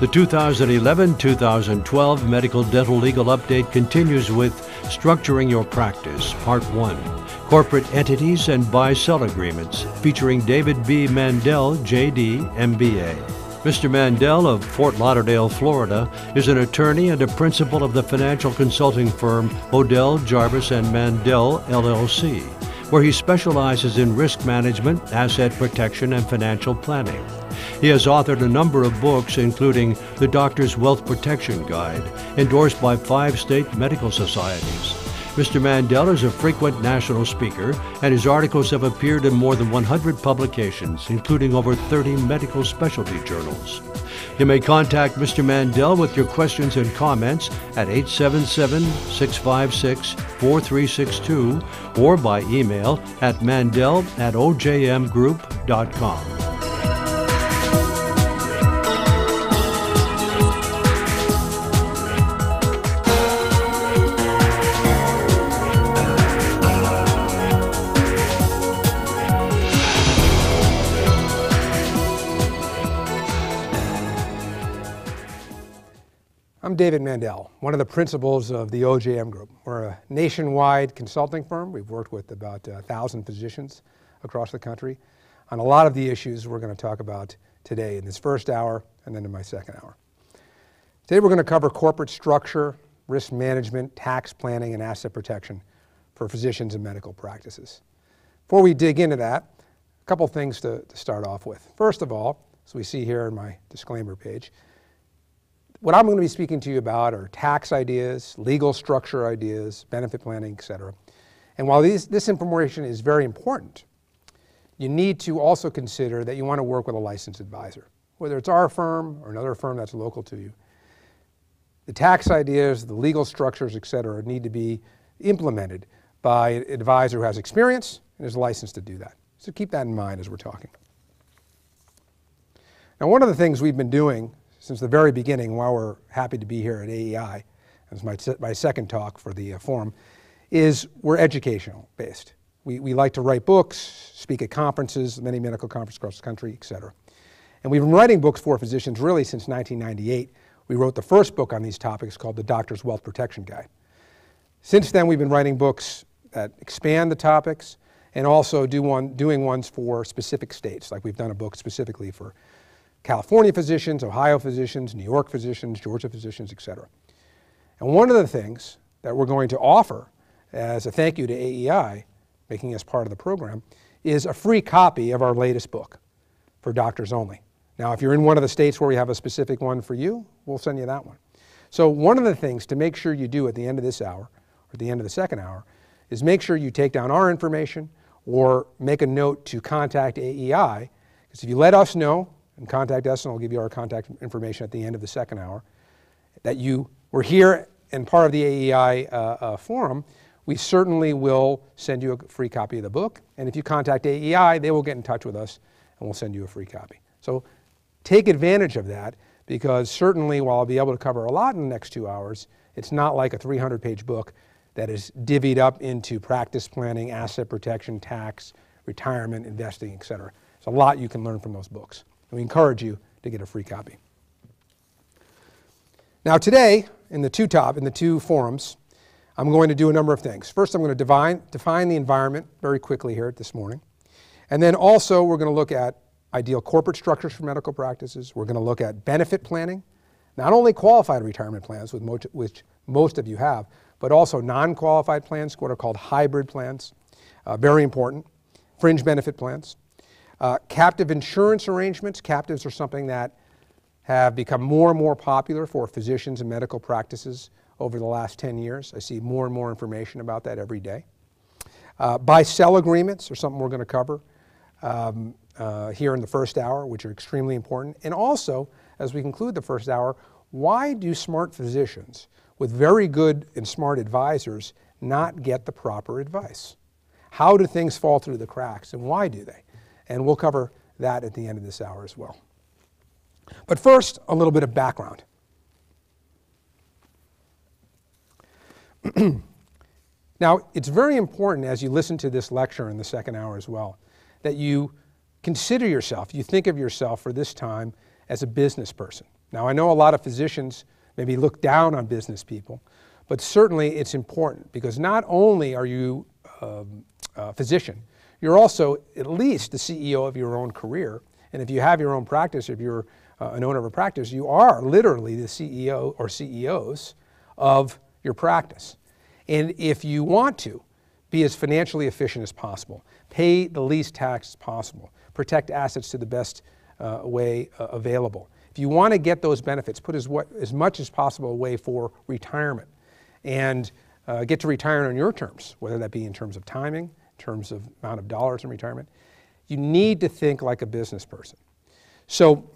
The 2011 2012 Medical Dental Legal Update continues with Structuring Your Practice, Part 1 Corporate Entities and Buy Sell Agreements, featuring David B. Mandell, JD, MBA. Mr. Mandell of Fort Lauderdale, Florida, is an attorney and a principal of the financial consulting firm O'Dell, Jarvis and Mandell, LLC, where he specializes in risk management, asset protection, and financial planning. He has authored a number of books, including The Doctor's Wealth Protection Guide, endorsed by five state medical societies. Mr. Mandell is a frequent national speaker, and his articles have appeared in more than 100 publications, including over 30 medical specialty journals. You may contact Mr. Mandell with your questions and comments at 877 656 4362 or by email at mandell at ojmgroup.com. I'm David Mandell, one of the principals of the OJM Group. We're a nationwide consulting firm. We've worked with about uh, 1,000 physicians across the country on a lot of the issues we're going to talk about today in this first hour and then in my second hour. Today we're going to cover corporate structure, risk management, tax planning, and asset protection for physicians and medical practices. Before we dig into that, a couple things to, to start off with. First of all, as we see here in my disclaimer page, what I'm going to be speaking to you about are tax ideas, legal structure ideas, benefit planning, et cetera. And while these, this information is very important, you need to also consider that you want to work with a licensed advisor, whether it's our firm or another firm that's local to you. The tax ideas, the legal structures, et cetera, need to be implemented by an advisor who has experience and is licensed to do that. So keep that in mind as we're talking. Now, one of the things we've been doing since the very beginning, while we're happy to be here at AEI, as my, my second talk for the uh, forum, is we're educational based. We, we like to write books, speak at conferences, many medical conferences across the country, et cetera. And we've been writing books for physicians really since 1998. We wrote the first book on these topics called The Doctor's Wealth Protection Guide. Since then, we've been writing books that expand the topics and also do one, doing ones for specific states, like we've done a book specifically for California physicians, Ohio physicians, New York physicians, Georgia physicians, et cetera. And one of the things that we're going to offer as a thank you to AEI, making us part of the program, is a free copy of our latest book for doctors only. Now, if you're in one of the states where we have a specific one for you, we'll send you that one. So one of the things to make sure you do at the end of this hour, or at the end of the second hour, is make sure you take down our information or make a note to contact AEI, because if you let us know and contact us, and I'll give you our contact information at the end of the second hour, that you were here and part of the AEI uh, uh, forum, we certainly will send you a free copy of the book. And if you contact AEI, they will get in touch with us and we'll send you a free copy. So take advantage of that because certainly while I'll be able to cover a lot in the next two hours, it's not like a 300 page book that is divvied up into practice planning, asset protection, tax, retirement, investing, et cetera. There's a lot you can learn from those books. We encourage you to get a free copy. Now today, in the two top, in the two forums, I'm going to do a number of things. First, I'm going to define, define the environment very quickly here this morning. And then also, we're going to look at ideal corporate structures for medical practices. We're going to look at benefit planning, not only qualified retirement plans, with which most of you have, but also non-qualified plans, what are called hybrid plans, uh, very important, fringe benefit plans. Uh, captive insurance arrangements. Captives are something that have become more and more popular for physicians and medical practices over the last 10 years. I see more and more information about that every day. Uh, buy-sell agreements are something we're going to cover um, uh, here in the first hour, which are extremely important. And also, as we conclude the first hour, why do smart physicians with very good and smart advisors not get the proper advice? How do things fall through the cracks and why do they? And we'll cover that at the end of this hour as well. But first, a little bit of background. now, it's very important as you listen to this lecture in the second hour as well that you consider yourself, you think of yourself for this time as a business person. Now, I know a lot of physicians maybe look down on business people, but certainly it's important because not only are you um, a physician, you're also at least the CEO of your own career. And if you have your own practice, if you're uh, an owner of a practice, you are literally the CEO or CEOs of your practice. And if you want to be as financially efficient as possible, pay the least tax possible, protect assets to the best uh, way uh, available. If you want to get those benefits, put as, what, as much as possible away for retirement and uh, get to retire on your terms, whether that be in terms of timing, terms of amount of dollars in retirement. You need to think like a business person. So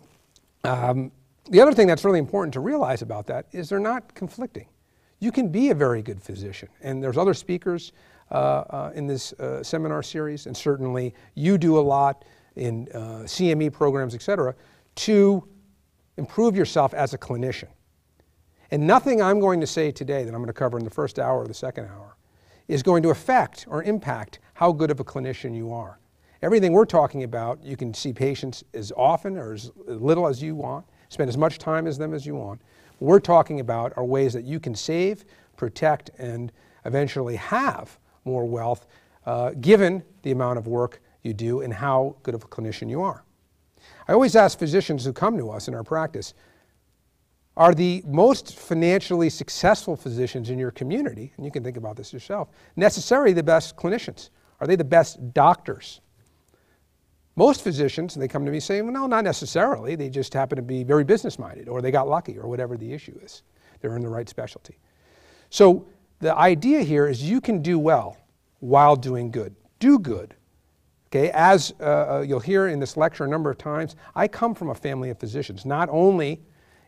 um, the other thing that's really important to realize about that is they're not conflicting. You can be a very good physician, and there's other speakers uh, uh, in this uh, seminar series, and certainly you do a lot in uh, CME programs, et cetera, to improve yourself as a clinician. And nothing I'm going to say today that I'm going to cover in the first hour or the second hour is going to affect or impact how good of a clinician you are. Everything we're talking about, you can see patients as often or as little as you want, spend as much time as them as you want. What we're talking about are ways that you can save, protect, and eventually have more wealth uh, given the amount of work you do and how good of a clinician you are. I always ask physicians who come to us in our practice, are the most financially successful physicians in your community, and you can think about this yourself, necessarily the best clinicians? Are they the best doctors? Most physicians, they come to me saying, well, no, not necessarily. They just happen to be very business minded, or they got lucky, or whatever the issue is. They're in the right specialty. So the idea here is you can do well while doing good. Do good Okay, as uh, uh, you'll hear in this lecture a number of times, I come from a family of physicians. Not only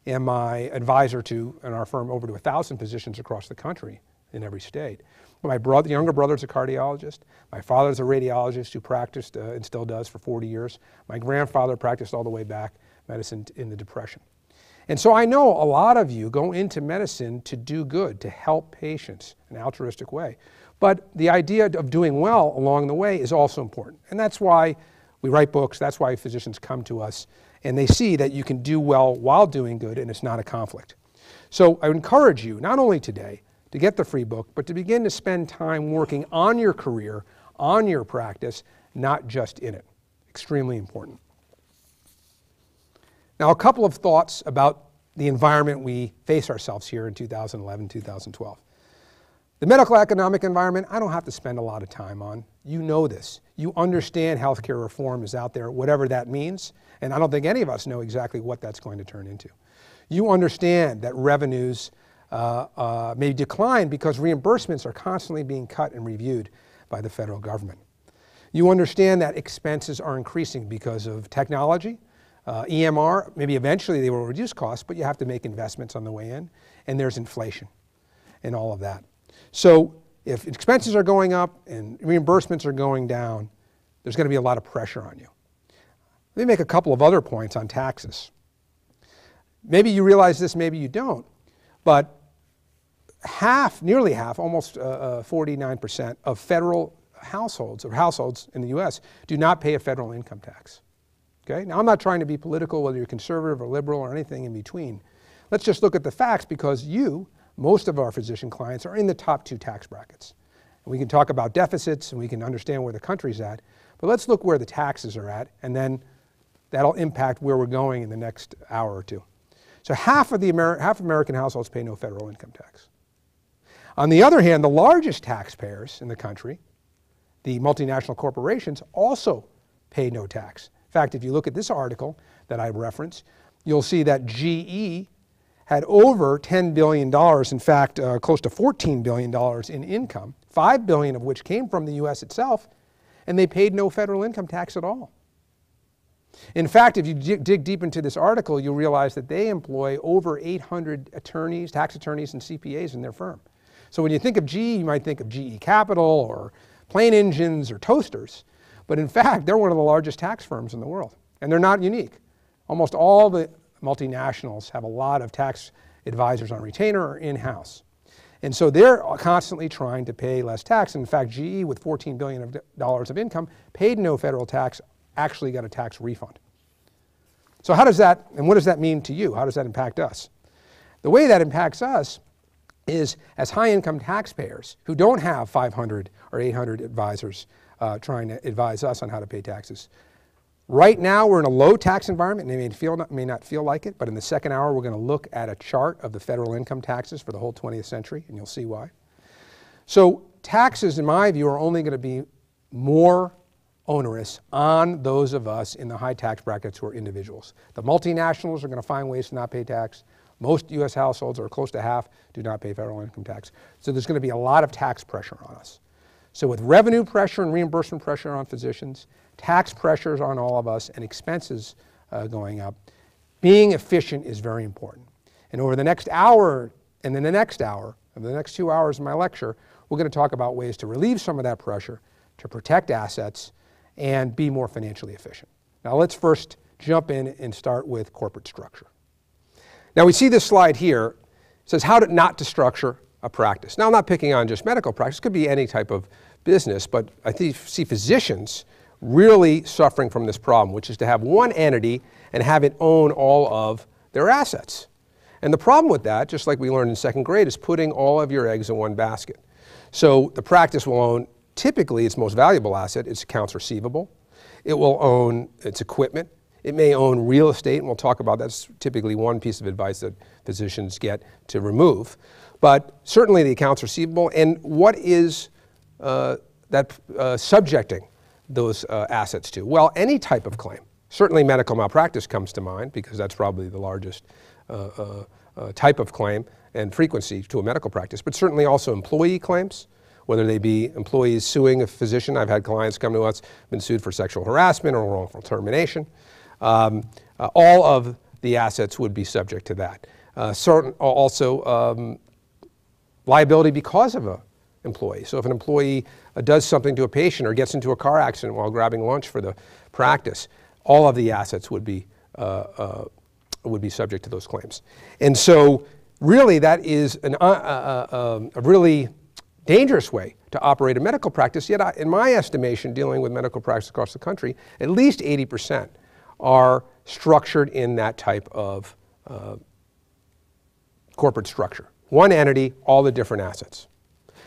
am I advisor to, in our firm, over to 1,000 physicians across the country in every state, my brother, younger brother's a cardiologist. My father's a radiologist who practiced uh, and still does for 40 years. My grandfather practiced all the way back medicine in the Depression. And so I know a lot of you go into medicine to do good, to help patients in an altruistic way. But the idea of doing well along the way is also important. And that's why we write books, that's why physicians come to us, and they see that you can do well while doing good and it's not a conflict. So I encourage you, not only today, to get the free book, but to begin to spend time working on your career, on your practice, not just in it. Extremely important. Now, a couple of thoughts about the environment we face ourselves here in 2011 2012. The medical economic environment, I don't have to spend a lot of time on. You know this. You understand healthcare reform is out there, whatever that means, and I don't think any of us know exactly what that's going to turn into. You understand that revenues uh, uh, may decline because reimbursements are constantly being cut and reviewed by the federal government. You understand that expenses are increasing because of technology, uh, EMR, maybe eventually they will reduce costs, but you have to make investments on the way in, and there's inflation and all of that. So if expenses are going up and reimbursements are going down, there's going to be a lot of pressure on you. Let me make a couple of other points on taxes. Maybe you realize this, maybe you don't, but half, nearly half, almost uh, uh, 49% of federal households or households in the US do not pay a federal income tax. Okay? Now, I'm not trying to be political, whether you're conservative or liberal or anything in between. Let's just look at the facts because you most of our physician clients are in the top two tax brackets. And we can talk about deficits and we can understand where the country's at, but let's look where the taxes are at, and then that'll impact where we're going in the next hour or two. So half of, the Amer half of American households pay no federal income tax. On the other hand, the largest taxpayers in the country, the multinational corporations, also pay no tax. In fact, if you look at this article that I referenced, you'll see that GE had over $10 billion, in fact, uh, close to $14 billion in income, 5 billion of which came from the U.S. itself, and they paid no federal income tax at all. In fact, if you dig deep into this article, you'll realize that they employ over 800 attorneys, tax attorneys, and CPAs in their firm. So when you think of GE, you might think of GE Capital or plane engines or toasters. But in fact, they're one of the largest tax firms in the world. And they're not unique. Almost all the multinationals have a lot of tax advisors on retainer or in-house. And so they're constantly trying to pay less tax. In fact, GE, with 14 billion of dollars of income, paid no federal tax, actually got a tax refund. So how does that, and what does that mean to you? How does that impact us? The way that impacts us is as high income taxpayers who don't have 500 or 800 advisors uh, trying to advise us on how to pay taxes. Right now, we're in a low tax environment, and they may, feel not, may not feel like it, but in the second hour, we're going to look at a chart of the federal income taxes for the whole 20th century, and you'll see why. So, taxes, in my view, are only going to be more onerous on those of us in the high tax brackets who are individuals. The multinationals are going to find ways to not pay tax. Most U.S. households, or close to half, do not pay federal income tax. So, there's going to be a lot of tax pressure on us. So, with revenue pressure and reimbursement pressure on physicians, tax pressures on all of us, and expenses uh, going up, being efficient is very important. And over the next hour and then the next hour, of the next two hours of my lecture, we're going to talk about ways to relieve some of that pressure, to protect assets, and be more financially efficient. Now let's first jump in and start with corporate structure. Now we see this slide here. It says how to not to structure a practice. Now I'm not picking on just medical practice. It could be any type of business, but I think see physicians really suffering from this problem, which is to have one entity and have it own all of their assets. And the problem with that, just like we learned in second grade, is putting all of your eggs in one basket. So the practice will own typically its most valuable asset, its accounts receivable. It will own its equipment. It may own real estate, and we'll talk about that's typically one piece of advice that physicians get to remove. But certainly the accounts receivable, and what is uh, that uh, subjecting those uh, assets to? Well, any type of claim. Certainly medical malpractice comes to mind because that's probably the largest uh, uh, uh, type of claim and frequency to a medical practice, but certainly also employee claims, whether they be employees suing a physician. I've had clients come to us, been sued for sexual harassment or wrongful termination. Um, uh, all of the assets would be subject to that. Uh, certain, also, um, liability because of a employee. So if an employee uh, does something to a patient or gets into a car accident while grabbing lunch for the practice, all of the assets would be, would be subject to those claims. And so really that is an, uh, uh, uh, um, a really dangerous way to operate a medical practice. Yet I, in my estimation, dealing with medical practice across the country, at least 80% are structured in that type of corporate structure. One entity, all the different assets.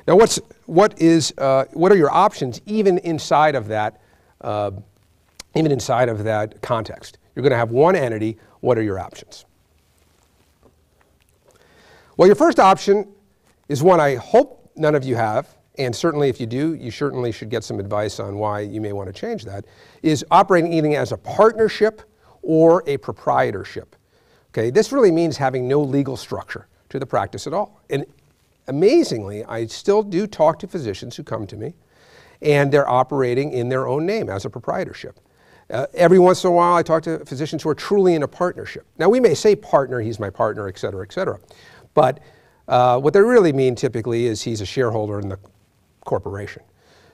Now, what's, what, is, uh, what are your options even inside of that, uh, even inside of that context? You're going to have one entity. What are your options? Well, your first option is one I hope none of you have, and certainly if you do, you certainly should get some advice on why you may want to change that, is operating either as a partnership or a proprietorship. Okay, this really means having no legal structure to the practice at all. And amazingly, I still do talk to physicians who come to me, and they're operating in their own name as a proprietorship. Uh, every once in a while, I talk to physicians who are truly in a partnership. Now, we may say partner, he's my partner, et cetera, et cetera. But uh, what they really mean typically is he's a shareholder in the corporation.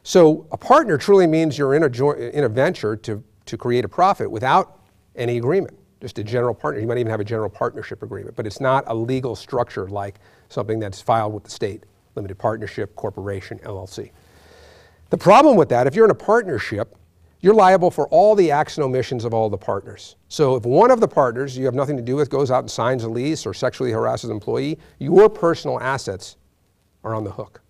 So a partner truly means you're in a, joint, in a venture to, to create a profit without any agreement, just a general partner. You might even have a general partnership agreement, but it's not a legal structure like something that's filed with the state, limited partnership, corporation, LLC. The problem with that, if you're in a partnership, you're liable for all the acts and omissions of all the partners. So if one of the partners you have nothing to do with goes out and signs a lease or sexually harasses an employee, your personal assets are on the hook.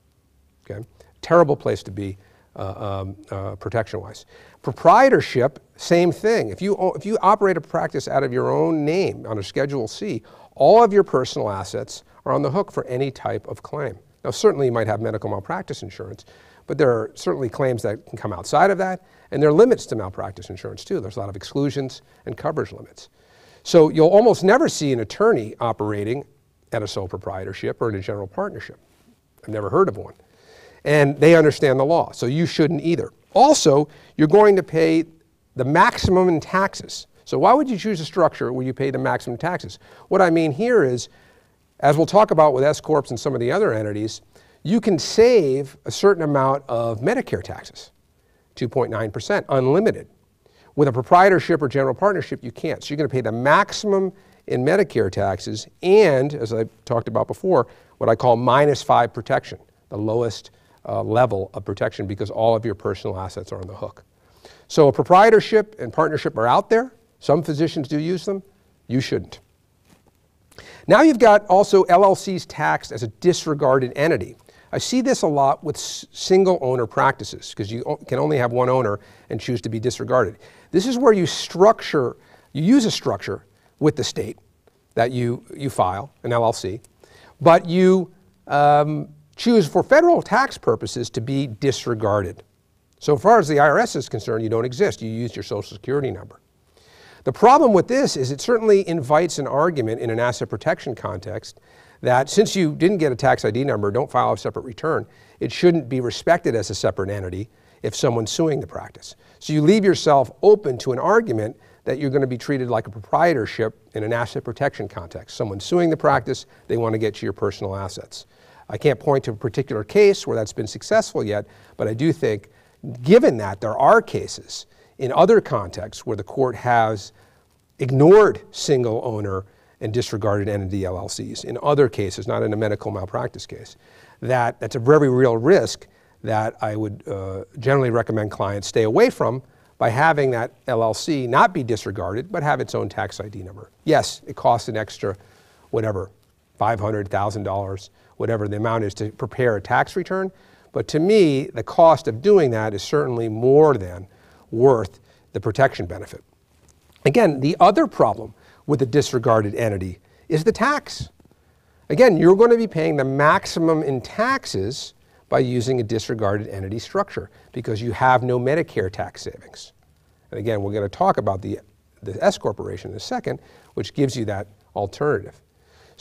Okay? Terrible place to be uh, um, uh, protection-wise. Proprietorship, same thing. If you, if you operate a practice out of your own name on a Schedule C, all of your personal assets are on the hook for any type of claim. Now, certainly you might have medical malpractice insurance, but there are certainly claims that can come outside of that, and there are limits to malpractice insurance too. There's a lot of exclusions and coverage limits. So you'll almost never see an attorney operating at a sole proprietorship or in a general partnership. I've never heard of one. And they understand the law, so you shouldn't either. Also, you're going to pay the maximum in taxes. So why would you choose a structure where you pay the maximum taxes? What I mean here is as we'll talk about with S Corps and some of the other entities, you can save a certain amount of Medicare taxes, 2.9%, unlimited. With a proprietorship or general partnership, you can't. So you're going to pay the maximum in Medicare taxes, and, as I talked about before, what I call minus five protection, the lowest uh, level of protection because all of your personal assets are on the hook. So a proprietorship and partnership are out there. Some physicians do use them. You shouldn't. Now you've got also LLCs taxed as a disregarded entity. I see this a lot with single owner practices because you can only have one owner and choose to be disregarded. This is where you structure, you use a structure with the state that you, you file, an LLC, but you um, choose for federal tax purposes to be disregarded. So far as the IRS is concerned, you don't exist. You use your social security number. The problem with this is it certainly invites an argument in an asset protection context that since you didn't get a tax ID number, don't file a separate return, it shouldn't be respected as a separate entity if someone's suing the practice. So you leave yourself open to an argument that you're going to be treated like a proprietorship in an asset protection context. Someone's suing the practice, they want to get to your personal assets. I can't point to a particular case where that's been successful yet, but I do think, given that there are cases in other contexts where the court has ignored single owner and disregarded entity LLCs. In other cases, not in a medical malpractice case, that that's a very real risk that I would uh, generally recommend clients stay away from by having that LLC not be disregarded, but have its own tax ID number. Yes, it costs an extra, whatever, $500,000, whatever the amount is to prepare a tax return. But to me, the cost of doing that is certainly more than worth the protection benefit. Again, the other problem with a disregarded entity is the tax. Again, you're going to be paying the maximum in taxes by using a disregarded entity structure because you have no Medicare tax savings. And again, we're going to talk about the, the S corporation in a second, which gives you that alternative.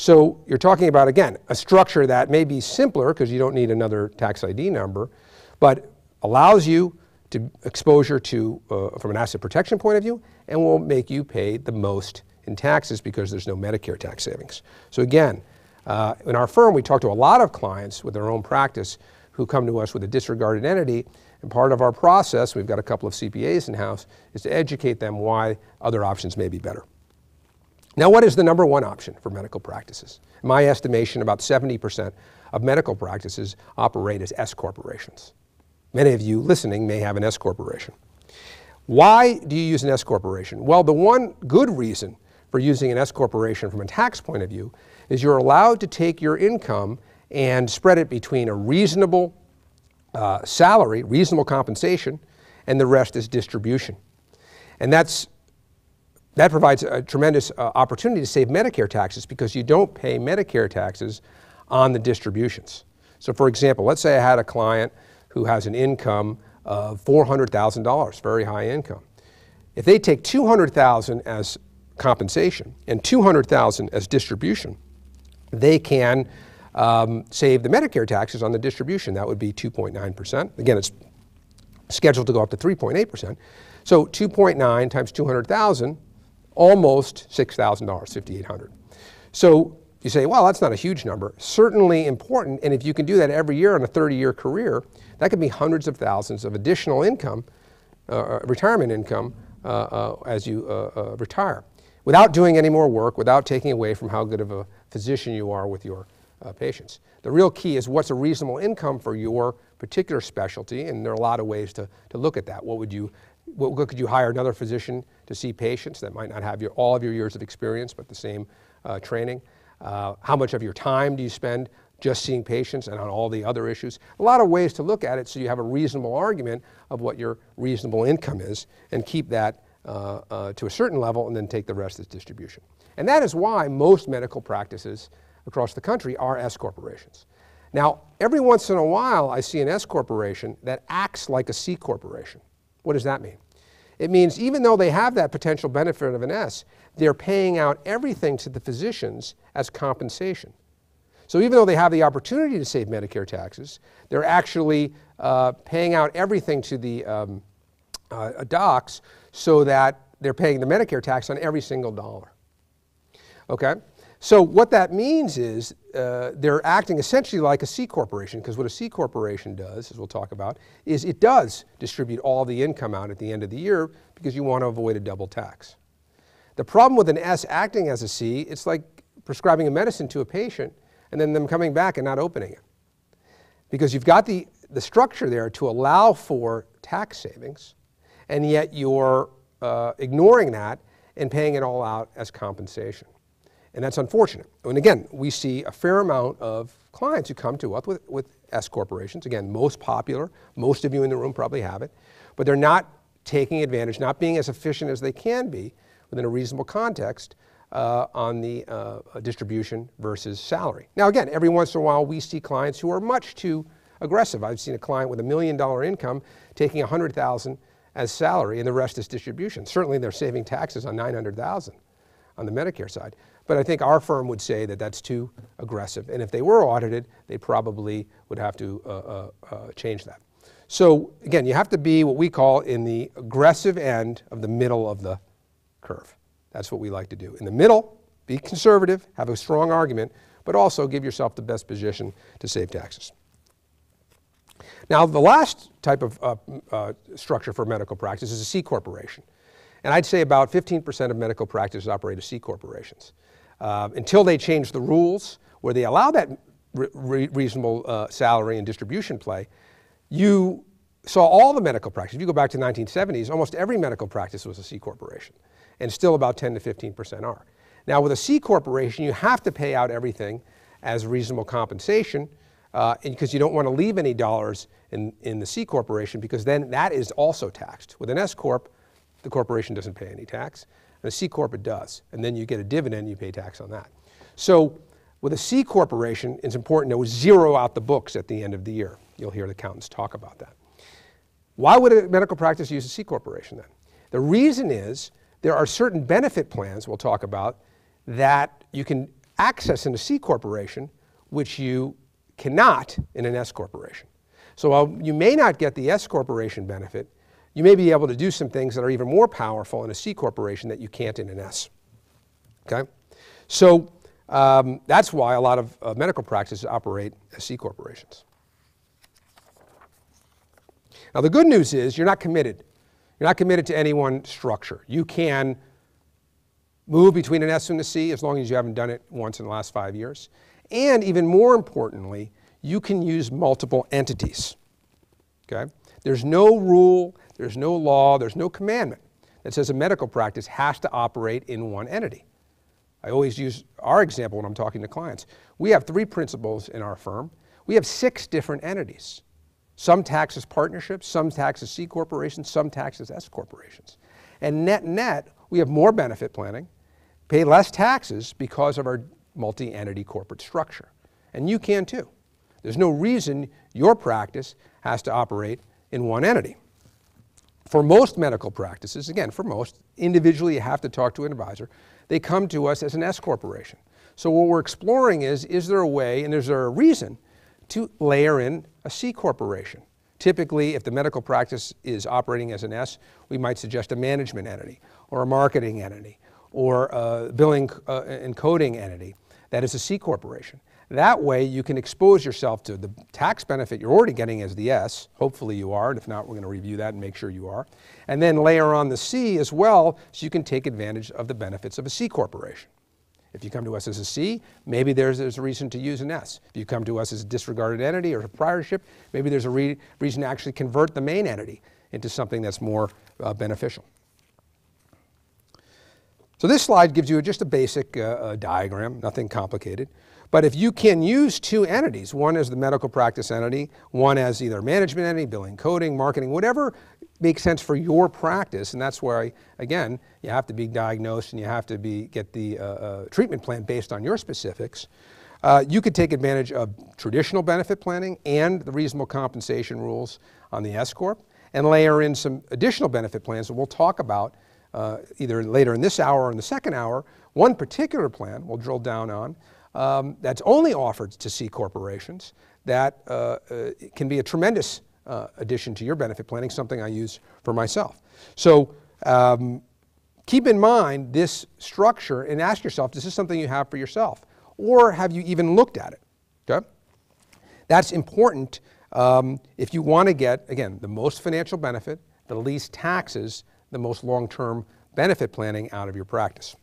So you're talking about, again, a structure that may be simpler because you don't need another tax ID number, but allows you to exposure to, uh, from an asset protection point of view, and will make you pay the most in taxes because there's no Medicare tax savings. So again, uh, in our firm, we talk to a lot of clients with their own practice who come to us with a disregarded entity, and part of our process, we've got a couple of CPAs in-house, is to educate them why other options may be better. Now, what is the number one option for medical practices? In my estimation, about 70% of medical practices operate as S corporations. Many of you listening may have an S corporation. Why do you use an S corporation? Well, the one good reason for using an S corporation from a tax point of view is you're allowed to take your income and spread it between a reasonable uh, salary, reasonable compensation, and the rest is distribution. And that's, that provides a tremendous uh, opportunity to save Medicare taxes because you don't pay Medicare taxes on the distributions. So for example, let's say I had a client who has an income of $400,000, very high income. If they take 200,000 as compensation and 200,000 as distribution, they can um, save the Medicare taxes on the distribution. That would be 2.9%. Again, it's scheduled to go up to 3.8%. So 2.9 times 200,000, almost $6,000, 5,800. So you say, well, that's not a huge number. Certainly important, and if you can do that every year on a 30-year career, that could be hundreds of thousands of additional income, uh, uh retirement income, uh, uh, as you uh, uh, retire, without doing any more work, without taking away from how good of a physician you are with your patients. The real key is what's a reasonable income for your particular specialty, and there are a lot of ways to, to look at that. What would you, could you hire another physician to see patients that might not have your, all of your years of experience, but the same training? Uh, how much of your time do you spend just seeing patients and on all the other issues? A lot of ways to look at it so you have a reasonable argument of what your reasonable income is and keep that uh, uh, to a certain level and then take the rest as distribution. And that is why most medical practices across the country are S corporations. Now, every once in a while, I see an S corporation that acts like a C corporation. What does that mean? It means even though they have that potential benefit of an S, they're paying out everything to the physicians as compensation. So even though they have the opportunity to save Medicare taxes, they're actually uh, paying out everything to the um, uh, docs so that they're paying the Medicare tax on every single dollar. Okay? So what that means is uh, they're acting essentially like a C corporation, because what a C corporation does, as we'll talk about, is it does distribute all the income out at the end of the year because you want to avoid a double tax. The problem with an S acting as a C, it's like prescribing a medicine to a patient and then them coming back and not opening it. Because you've got the, the structure there to allow for tax savings, and yet you're uh, ignoring that and paying it all out as compensation. And that's unfortunate. And again, we see a fair amount of clients who come to us with, with S corporations. Again, most popular, most of you in the room probably have it, but they're not taking advantage, not being as efficient as they can be within a reasonable context uh, on the uh, distribution versus salary. Now, again, every once in a while we see clients who are much too aggressive. I've seen a client with a million dollar income taking 100,000 as salary and the rest is distribution. Certainly they're saving taxes on 900,000 on the Medicare side. But I think our firm would say that that's too aggressive. And if they were audited, they probably would have to uh, uh, uh, change that. So again, you have to be what we call in the aggressive end of the middle of the curve. That's what we like to do. In the middle, be conservative, have a strong argument, but also give yourself the best position to save taxes. Now, the last type of uh, uh, structure for medical practice is a C corporation. And I'd say about 15% of medical practices operate as C corporations. Uh, until they change the rules where they allow that re reasonable uh, salary and distribution play, you saw all the medical practice. If you go back to the 1970s, almost every medical practice was a C corporation, and still about 10 to 15% are. Now, with a C corporation, you have to pay out everything as reasonable compensation uh, because you don't want to leave any dollars in, in the C corporation because then that is also taxed. With an S corp, the corporation doesn't pay any tax. And a C corp it does. And then you get a dividend, you pay tax on that. So with a C corporation, it's important to zero out the books at the end of the year. You'll hear the accountants talk about that. Why would a medical practice use a C corporation then? The reason is there are certain benefit plans we'll talk about that you can access in a C corporation which you cannot in an S corporation. So while you may not get the S corporation benefit, you may be able to do some things that are even more powerful in a C corporation that you can't in an S. Okay? So um, that's why a lot of uh, medical practices operate as C corporations. Now, the good news is you're not committed. You're not committed to any one structure. You can move between an S and a C as long as you haven't done it once in the last five years. And even more importantly, you can use multiple entities. Okay? There's no rule, there's no law, there's no commandment that says a medical practice has to operate in one entity. I always use our example when I'm talking to clients. We have three principals in our firm. We have six different entities. Some tax as partnerships, some tax as C corporations, some tax as S corporations. And net net, we have more benefit planning, pay less taxes because of our multi-entity corporate structure. And you can too. There's no reason your practice has to operate in one entity. For most medical practices, again, for most, individually you have to talk to an advisor, they come to us as an S corporation. So what we're exploring is, is there a way and is there a reason to layer in a C corporation? Typically, if the medical practice is operating as an S, we might suggest a management entity or a marketing entity or a billing uh, and coding entity that is a C corporation. That way you can expose yourself to the tax benefit you're already getting as the S, hopefully you are, and if not, we're going to review that and make sure you are. And then layer on the C as well so you can take advantage of the benefits of a C corporation. If you come to us as a C, maybe there's, there's a reason to use an S. If you come to us as a disregarded entity or a proprietorship, maybe there's a re reason to actually convert the main entity into something that's more uh, beneficial. So this slide gives you just a basic uh, uh, diagram, nothing complicated. But if you can use two entities, one as the medical practice entity, one as either management entity, billing, coding, marketing, whatever makes sense for your practice, and that's where, I, again, you have to be diagnosed and you have to be, get the uh, uh, treatment plan based on your specifics. Uh, you could take advantage of traditional benefit planning and the reasonable compensation rules on the S Corp and layer in some additional benefit plans that we'll talk about uh, either later in this hour or in the second hour. One particular plan we'll drill down on um, that's only offered to C corporations that uh, uh, can be a tremendous uh, addition to your benefit planning, something I use for myself. So um, keep in mind this structure and ask yourself, this is this something you have for yourself? Or have you even looked at it? Okay? That's important um, if you want to get, again, the most financial benefit, the least taxes, the most long-term benefit planning out of your practice.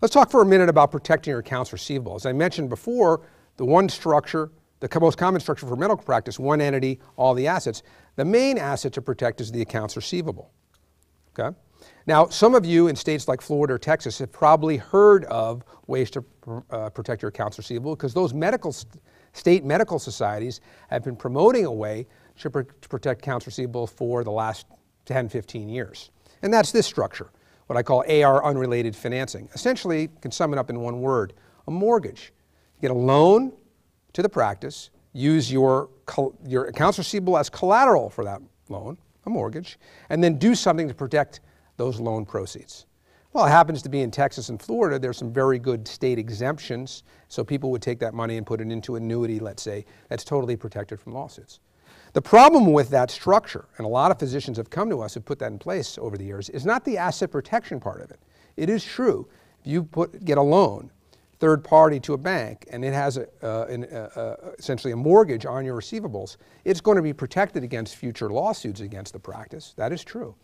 Let's talk for a minute about protecting your accounts receivable. As I mentioned before, the one structure, the most common structure for medical practice, one entity, all the assets. The main asset to protect is the accounts receivable. Okay? Now, some of you in states like Florida or Texas have probably heard of ways to uh, protect your accounts receivable because those medical state medical societies have been promoting a way to, pr to protect accounts receivable for the last 10, 15 years. And that's this structure what I call AR unrelated financing. Essentially, can sum it up in one word, a mortgage. You get a loan to the practice, use your, your accounts receivable as collateral for that loan, a mortgage, and then do something to protect those loan proceeds. Well, it happens to be in Texas and Florida, there's some very good state exemptions, so people would take that money and put it into annuity, let's say, that's totally protected from lawsuits. The problem with that structure, and a lot of physicians have come to us who put that in place over the years, is not the asset protection part of it. It is true, if you put, get a loan, third party to a bank, and it has a, uh, an, uh, uh, essentially a mortgage on your receivables, it's going to be protected against future lawsuits against the practice. That is true.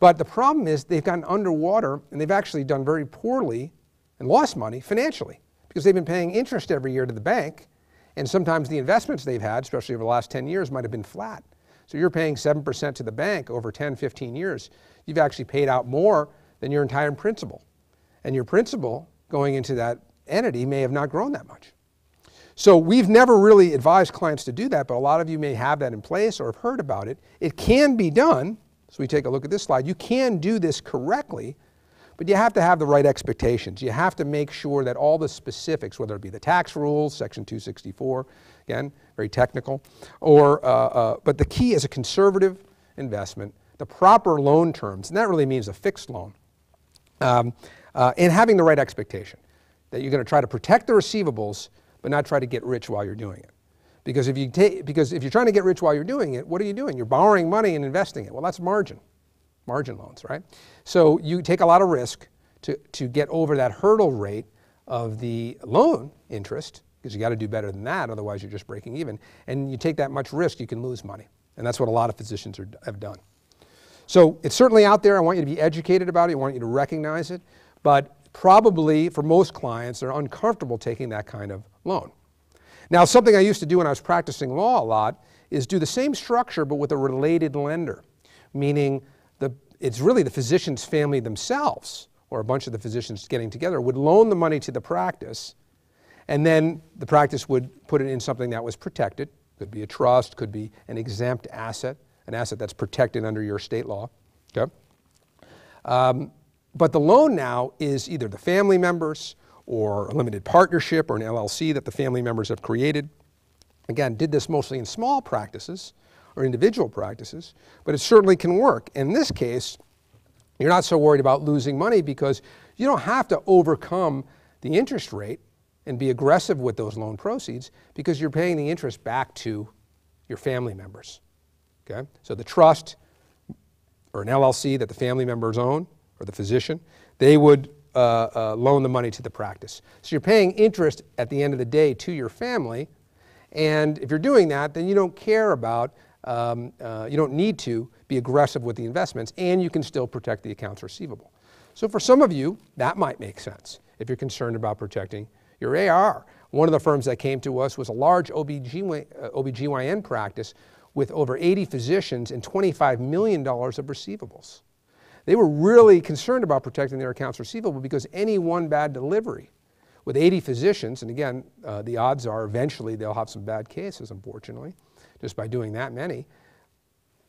But the problem is they've gotten underwater and they've actually done very poorly and lost money financially because they've been paying interest every year to the bank and sometimes the investments they've had, especially over the last 10 years, might have been flat. So you're paying 7% to the bank over 10, 15 years. You've actually paid out more than your entire principal. And your principal going into that entity may have not grown that much. So we've never really advised clients to do that, but a lot of you may have that in place or have heard about it. It can be done. So we take a look at this slide. You can do this correctly but you have to have the right expectations. You have to make sure that all the specifics, whether it be the tax rules, Section 264, again, very technical, or, uh, uh, but the key is a conservative investment, the proper loan terms, and that really means a fixed loan, um, uh, and having the right expectation that you're going to try to protect the receivables, but not try to get rich while you're doing it. Because if, you take, because if you're trying to get rich while you're doing it, what are you doing? You're borrowing money and investing it. Well, that's margin margin loans, right? So you take a lot of risk to, to get over that hurdle rate of the loan interest, because you got to do better than that, otherwise you're just breaking even. And you take that much risk, you can lose money. And that's what a lot of physicians are, have done. So it's certainly out there. I want you to be educated about it. I want you to recognize it. But probably for most clients, they're uncomfortable taking that kind of loan. Now, something I used to do when I was practicing law a lot is do the same structure but with a related lender, meaning it's really the physician's family themselves, or a bunch of the physicians getting together, would loan the money to the practice, and then the practice would put it in something that was protected. Could be a trust, could be an exempt asset, an asset that's protected under your state law. Okay? Um, but the loan now is either the family members or a limited partnership or an LLC that the family members have created. Again, did this mostly in small practices or individual practices, but it certainly can work. In this case, you're not so worried about losing money because you don't have to overcome the interest rate and be aggressive with those loan proceeds because you're paying the interest back to your family members. Okay? So the trust or an LLC that the family members own or the physician, they would uh, uh, loan the money to the practice. So you're paying interest at the end of the day to your family. And if you're doing that, then you don't care about um, uh, you don't need to be aggressive with the investments and you can still protect the accounts receivable. So for some of you, that might make sense if you're concerned about protecting your AR. One of the firms that came to us was a large OBGYN, uh, OBGYN practice with over 80 physicians and $25 million of receivables. They were really concerned about protecting their accounts receivable because any one bad delivery with 80 physicians, and again, uh, the odds are eventually they'll have some bad cases, unfortunately, just by doing that many.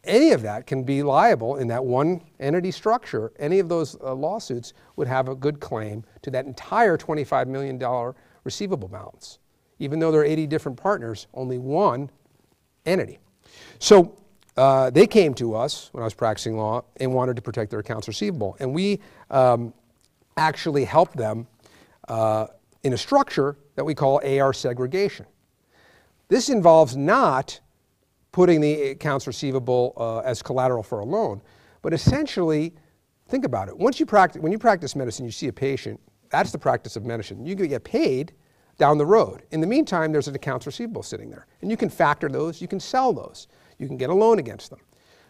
Any of that can be liable in that one entity structure. Any of those uh, lawsuits would have a good claim to that entire $25 million receivable balance. Even though there are 80 different partners, only one entity. So uh, they came to us when I was practicing law and wanted to protect their accounts receivable. And we um, actually helped them uh, in a structure that we call AR segregation. This involves not putting the accounts receivable uh, as collateral for a loan. But essentially, think about it. Once you practice, when you practice medicine, you see a patient, that's the practice of medicine. You get paid down the road. In the meantime, there's an accounts receivable sitting there. And you can factor those, you can sell those, you can get a loan against them.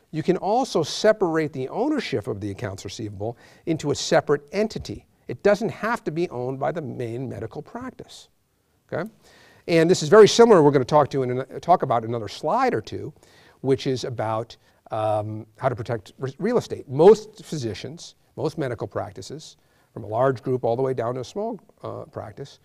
you can also separate the ownership of the accounts receivable into a separate entity. It doesn't have to be owned by the main medical practice. Okay? And this is very similar, we're going to talk, to in, talk about another slide or two, which is about um, how to protect real estate. Most physicians, most medical practices, from a large group all the way down to a small uh, practice,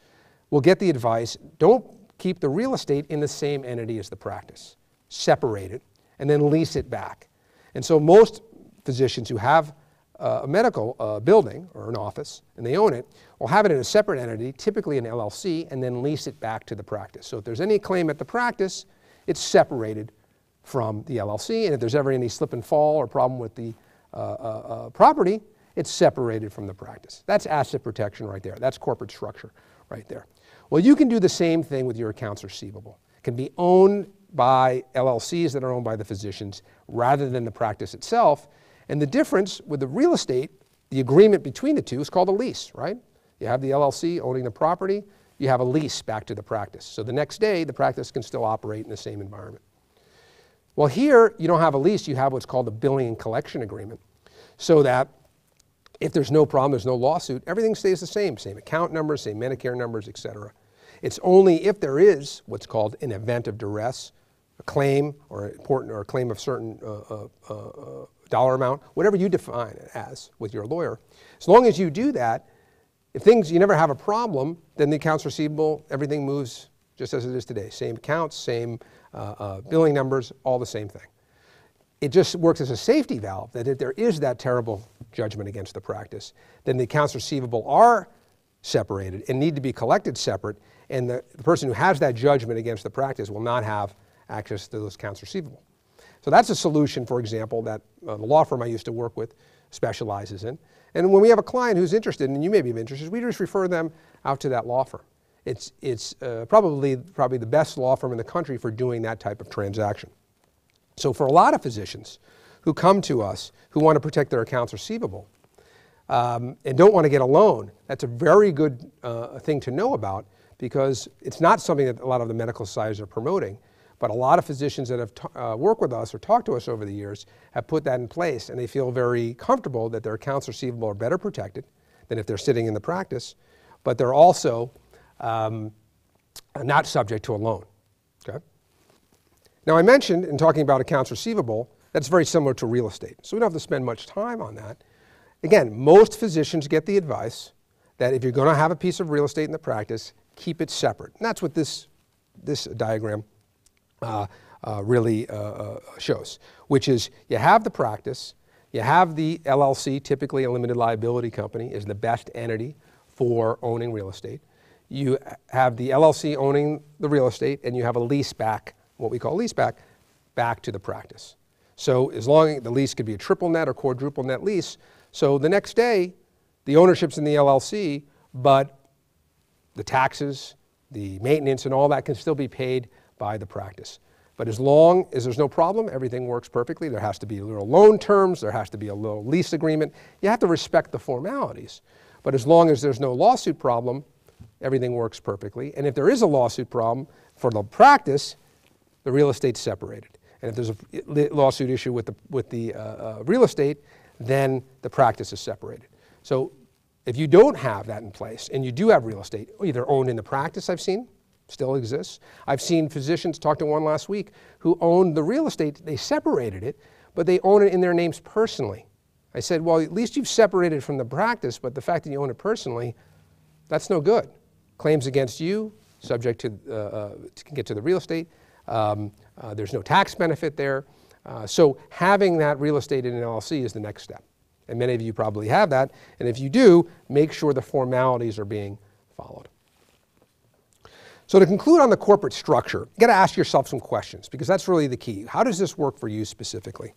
will get the advice don't keep the real estate in the same entity as the practice. Separate it and then lease it back. And so most physicians who have a medical uh, building or an office and they own it will have it in a separate entity, typically an LLC, and then lease it back to the practice. So if there's any claim at the practice, it's separated from the LLC. And if there's ever any slip and fall or problem with the uh, uh, uh, property, it's separated from the practice. That's asset protection right there. That's corporate structure right there. Well, you can do the same thing with your accounts receivable. It can be owned by LLCs that are owned by the physicians rather than the practice itself. And the difference with the real estate, the agreement between the two is called a lease, right? You have the LLC owning the property, you have a lease back to the practice. So the next day, the practice can still operate in the same environment. Well, here, you don't have a lease, you have what's called a billing and collection agreement. So that if there's no problem, there's no lawsuit, everything stays the same. Same account numbers, same Medicare numbers, et cetera. It's only if there is what's called an event of duress, a claim or important or a claim of certain uh, uh, uh, dollar amount, whatever you define it as with your lawyer. As long as you do that, if things you never have a problem, then the accounts receivable, everything moves just as it is today. Same accounts, same uh, uh, billing numbers, all the same thing. It just works as a safety valve that if there is that terrible judgment against the practice, then the accounts receivable are separated and need to be collected separate, and the, the person who has that judgment against the practice will not have access to those accounts receivable. So that's a solution, for example, that uh, the law firm I used to work with specializes in. And when we have a client who's interested, and you may be interested, we just refer them out to that law firm. It's, it's uh, probably, probably the best law firm in the country for doing that type of transaction. So for a lot of physicians who come to us who want to protect their accounts receivable um, and don't want to get a loan, that's a very good uh, thing to know about because it's not something that a lot of the medical societies are promoting. But a lot of physicians that have uh, worked with us or talked to us over the years have put that in place and they feel very comfortable that their accounts receivable are better protected than if they're sitting in the practice, but they're also um, not subject to a loan. Okay? Now, I mentioned in talking about accounts receivable, that's very similar to real estate. So we don't have to spend much time on that. Again, most physicians get the advice that if you're going to have a piece of real estate in the practice, keep it separate. And that's what this, this diagram uh, uh, really uh, uh, shows, which is you have the practice, you have the LLC, typically a limited liability company, is the best entity for owning real estate. You have the LLC owning the real estate, and you have a lease back, what we call lease back, back to the practice. So as long as the lease could be a triple net or quadruple net lease, so the next day, the ownership's in the LLC, but the taxes, the maintenance, and all that can still be paid by the practice. But as long as there's no problem, everything works perfectly. There has to be a little loan terms, there has to be a little lease agreement. You have to respect the formalities. But as long as there's no lawsuit problem, everything works perfectly. And if there is a lawsuit problem for the practice, the real estate's separated. And if there's a lawsuit issue with the, with the uh, uh, real estate, then the practice is separated. So if you don't have that in place and you do have real estate, either owned in the practice, I've seen, still exists. I've seen physicians, talk to one last week, who owned the real estate. They separated it, but they own it in their names personally. I said, well, at least you've separated from the practice, but the fact that you own it personally, that's no good. Claims against you, subject to, uh, uh, get to the real estate. Um, uh, there's no tax benefit there. Uh, so having that real estate in an LLC is the next step. And many of you probably have that. And if you do, make sure the formalities are being followed. So to conclude on the corporate structure, you got to ask yourself some questions because that's really the key. How does this work for you specifically?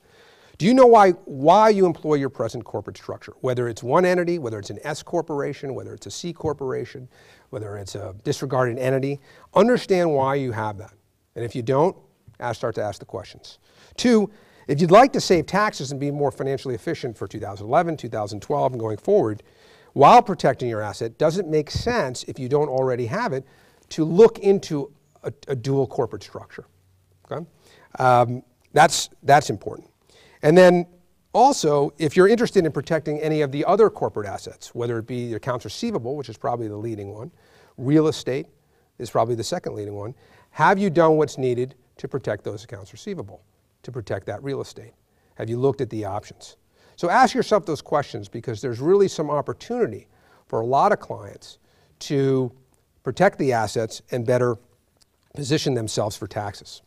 Do you know why, why you employ your present corporate structure? Whether it's one entity, whether it's an S corporation, whether it's a C corporation, whether it's a disregarded entity, understand why you have that. And if you don't, ask, start to ask the questions. Two, if you'd like to save taxes and be more financially efficient for 2011, 2012, and going forward, while protecting your asset, does it make sense if you don't already have it to look into a, a dual corporate structure. Okay? Um, that's, that's important. And then also, if you're interested in protecting any of the other corporate assets, whether it be accounts receivable, which is probably the leading one, real estate is probably the second leading one, have you done what's needed to protect those accounts receivable, to protect that real estate? Have you looked at the options? So ask yourself those questions because there's really some opportunity for a lot of clients to protect the assets and better position themselves for taxes.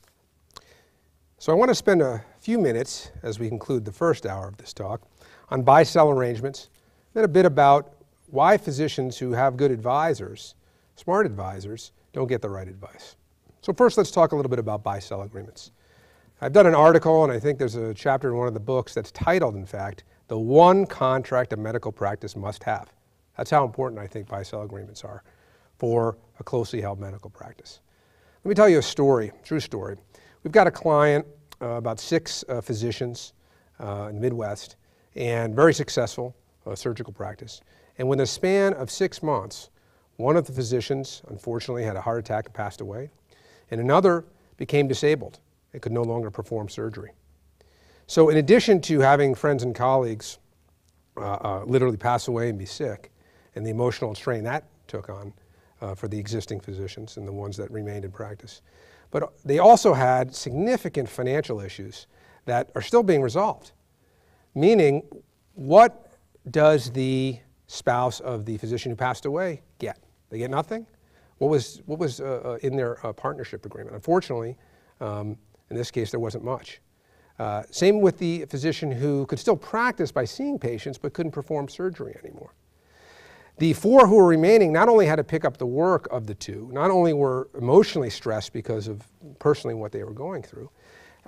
So I want to spend a few minutes as we conclude the first hour of this talk on buy-sell arrangements, then a bit about why physicians who have good advisors, smart advisors, don't get the right advice. So first let's talk a little bit about buy-sell agreements. I've done an article, and I think there's a chapter in one of the books that's titled, in fact, The One Contract a Medical Practice Must Have. That's how important I think buy-sell agreements are for a closely held medical practice. Let me tell you a story, true story. We've got a client, uh, about six uh, physicians uh, in the Midwest, and very successful uh, surgical practice. And within a span of six months, one of the physicians, unfortunately, had a heart attack and passed away, and another became disabled and could no longer perform surgery. So in addition to having friends and colleagues uh, uh, literally pass away and be sick, and the emotional strain that took on uh, for the existing physicians and the ones that remained in practice. But they also had significant financial issues that are still being resolved. Meaning, what does the spouse of the physician who passed away get? They get nothing? What was, what was uh, uh in their uh, partnership agreement? Unfortunately, um, in this case, there wasn't much. Uh, same with the physician who could still practice by seeing patients but couldn't perform surgery anymore. The four who were remaining not only had to pick up the work of the two, not only were emotionally stressed because of personally what they were going through,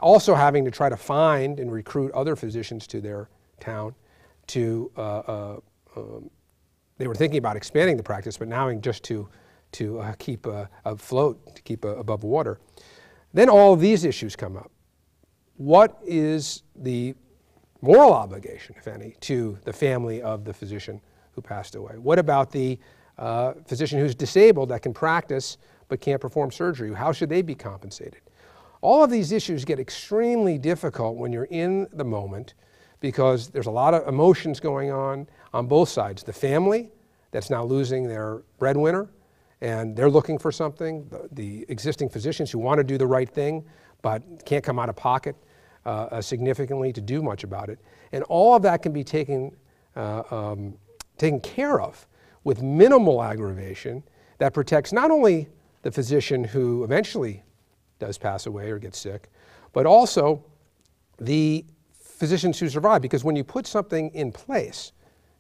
also having to try to find and recruit other physicians to their town to, uh, uh, um, they were thinking about expanding the practice, but now just to, to uh, keep afloat, to keep above water. Then all these issues come up. What is the moral obligation, if any, to the family of the physician who passed away? What about the uh, physician who's disabled that can practice but can't perform surgery? How should they be compensated? All of these issues get extremely difficult when you're in the moment because there's a lot of emotions going on on both sides. The family that's now losing their breadwinner and they're looking for something. The, the, existing physicians who want to do the right thing but can't come out of pocket uh, uh, significantly to do much about it. And all of that can be taken, uh, um, taken care of with minimal aggravation that protects not only the physician who eventually does pass away or gets sick, but also the physicians who survive. Because when you put something in place,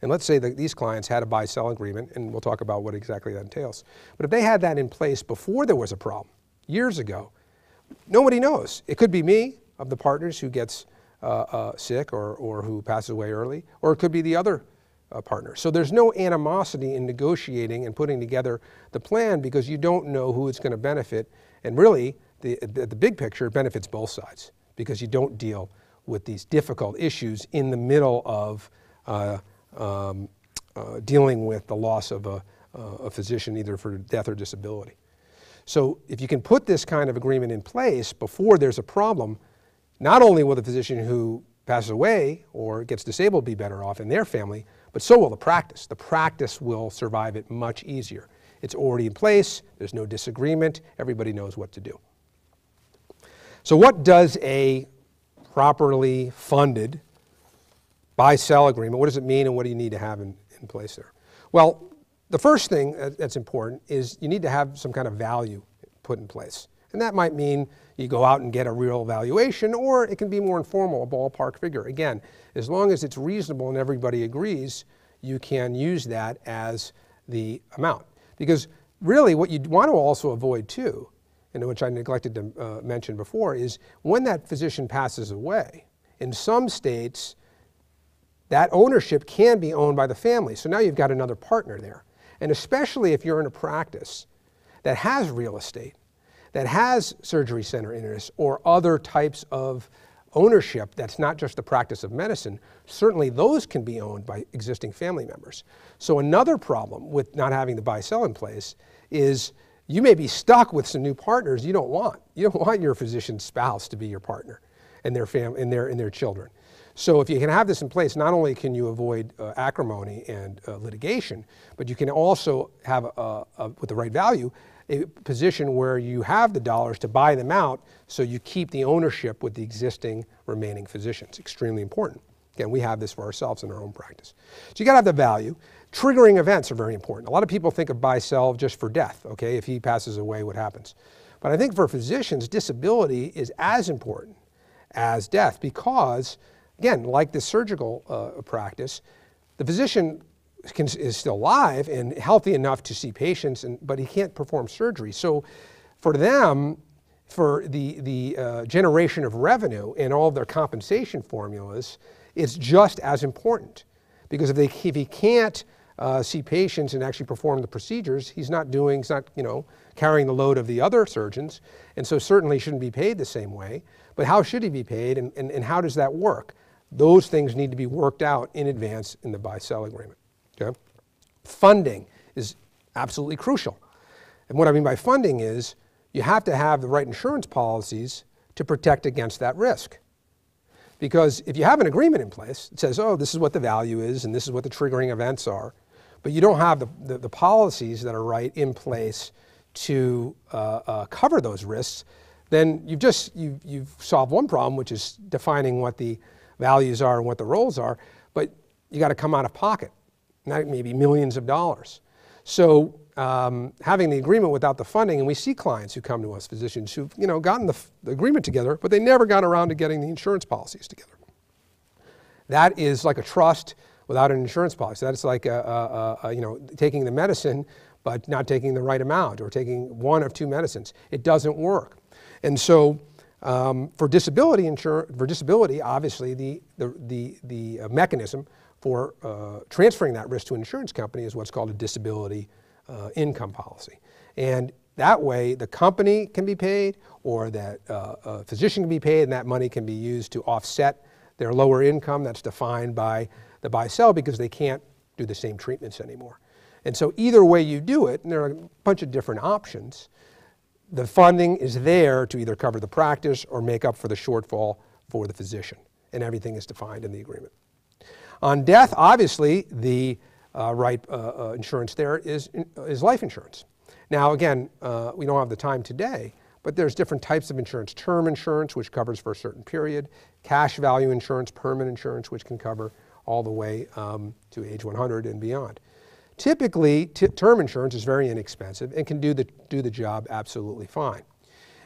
and let's say that these clients had a buy-sell agreement, and we'll talk about what exactly that entails. But if they had that in place before there was a problem, years ago, nobody knows. It could be me, of the partners, who gets uh, uh, sick or, or who passes away early, or it could be the other uh, partner. So there's no animosity in negotiating and putting together the plan because you don't know who it's going to benefit. And really, the, the, the big picture benefits both sides because you don't deal with these difficult issues in the middle of uh, um, uh, dealing with the loss of a, uh, a physician either for death or disability. So if you can put this kind of agreement in place before there's a problem, not only will the physician who passes away or gets disabled be better off in their family, but so will the practice. The practice will survive it much easier. It's already in place, there's no disagreement, everybody knows what to do. So what does a properly funded buy-sell agreement, what does it mean and what do you need to have in, in place there? Well, the first thing that's important is you need to have some kind of value put in place. And that might mean you go out and get a real valuation, or it can be more informal, a ballpark figure. Again, as long as it's reasonable and everybody agrees, you can use that as the amount. Because really what you want to also avoid too, and which I neglected to uh, mention before, is when that physician passes away, in some states, that ownership can be owned by the family. So now you've got another partner there. And especially if you're in a practice that has real estate, that has surgery center interests or other types of ownership that's not just the practice of medicine, certainly those can be owned by existing family members. So another problem with not having the buy-sell in place is you may be stuck with some new partners you don't want. You don't want your physician's spouse to be your partner and their, fam- and their, and their children. So if you can have this in place, not only can you avoid uh, acrimony and uh, litigation, but you can also have, a, a, with the right value, a position where you have the dollars to buy them out so you keep the ownership with the existing remaining physicians. Extremely important. Again, we have this for ourselves in our own practice. So you got to have the value. Triggering events are very important. A lot of people think of buy sell just for death, okay? If he passes away, what happens? But I think for physicians, disability is as important as death because, again, like the surgical uh, practice, the physician can, is still alive and healthy enough to see patients, and, but he can't perform surgery. So for them, for the, the uh, generation of revenue and all of their compensation formulas, it's just as important. Because if, they, if he can't uh, see patients and actually perform the procedures, he's not doing, he's not, you know, carrying the load of the other surgeons, and so certainly shouldn't be paid the same way. But how should he be paid, and, and, and how does that work? Those things need to be worked out in advance in the buy-sell agreement. Okay? Funding is absolutely crucial. And what I mean by funding is you have to have the right insurance policies to protect against that risk. Because if you have an agreement in place, it says, oh, this is what the value is and this is what the triggering events are, but you don't have the, the, the policies that are right in place to uh, uh, cover those risks, then you've just you've, you've solved one problem, which is defining what the values are and what the roles are, but you got to come out of pocket that may be millions of dollars. So um, having the agreement without the funding, and we see clients who come to us, physicians who've you know gotten the, the agreement together, but they never got around to getting the insurance policies together. That is like a trust without an insurance policy. That's like a, a, a, you know taking the medicine but not taking the right amount or taking one of two medicines. It doesn't work. And so um, for disability insurance, for disability, obviously the, the, the, the uh, mechanism for uh, transferring that risk to an insurance company is what's called a disability uh, income policy. And that way, the company can be paid or that uh, a physician can be paid and that money can be used to offset their lower income that's defined by the buy-sell because they can't do the same treatments anymore. And so either way you do it, and there are a bunch of different options, the funding is there to either cover the practice or make up for the shortfall for the physician. And everything is defined in the agreement. On death, obviously, the uh, right uh, uh, insurance there is, is life insurance. Now, again, uh, we don't have the time today, but there's different types of insurance. Term insurance, which covers for a certain period, cash value insurance, permanent insurance, which can cover all the way um, to age 100 and beyond. Typically, term insurance is very inexpensive and can do the, do the job absolutely fine.